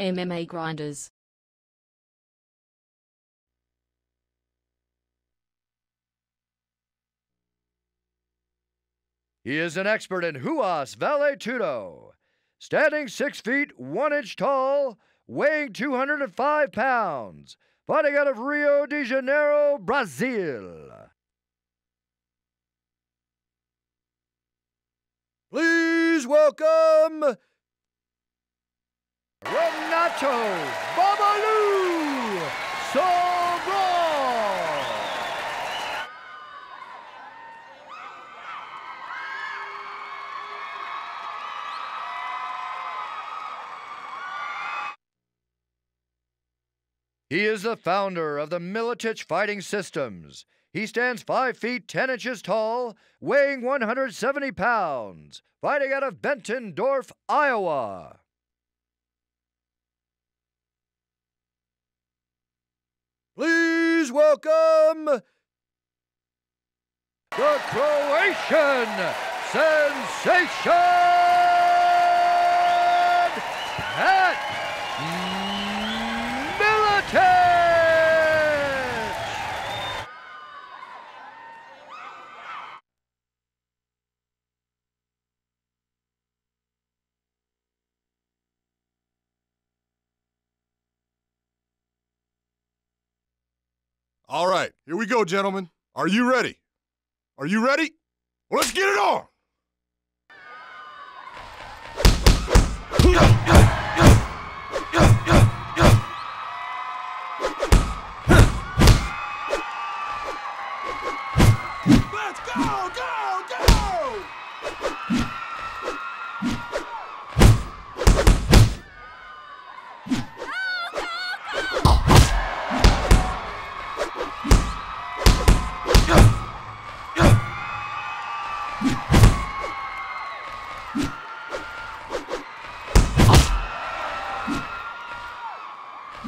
MMA grinders. He is an expert in Huas Vale Tudo. Standing 6 feet 1 inch tall, weighing 205 pounds, fighting out of Rio de Janeiro, Brazil. Please welcome He is the founder of the Miletich Fighting Systems. He stands 5 feet 10 inches tall, weighing 170 pounds, fighting out of Bettendorf, Iowa. Please welcome the Croatian sensation, Pat Miletich! All right, here we go, gentlemen. Are you ready? Are you ready? Well, let's get it on!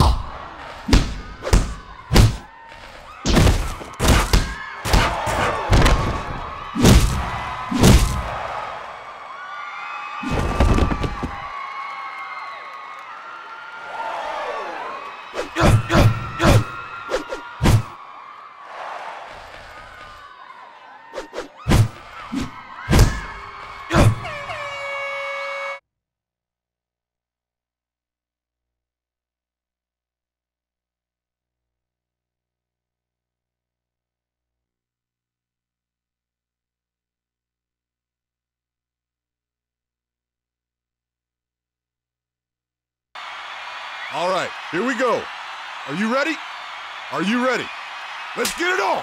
Oh. All right, here we go. Are you ready? Are you ready? Let's get it on!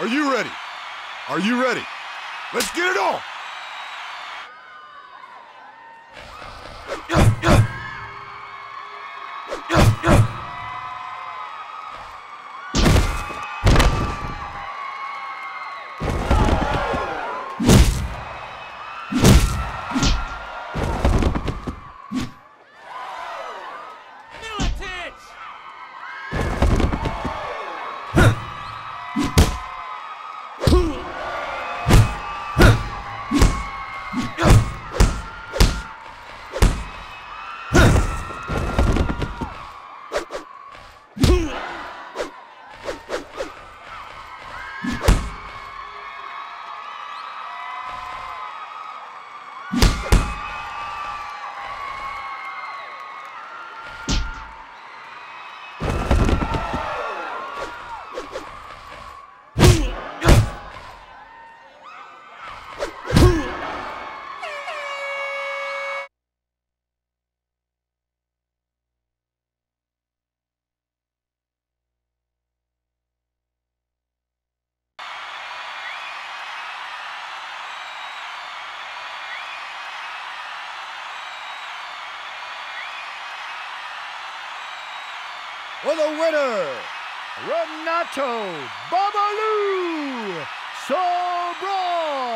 Are you ready? Are you ready? Let's get it on! you for the winner, Renato Babalu Sobral.